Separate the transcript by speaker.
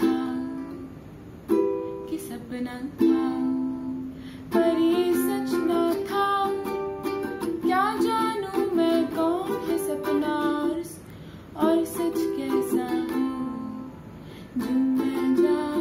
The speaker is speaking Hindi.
Speaker 1: था कि सपना था, पर ये सच न था। क्या जानू मैं कौन है सपना और सच कैसा जो मैं जा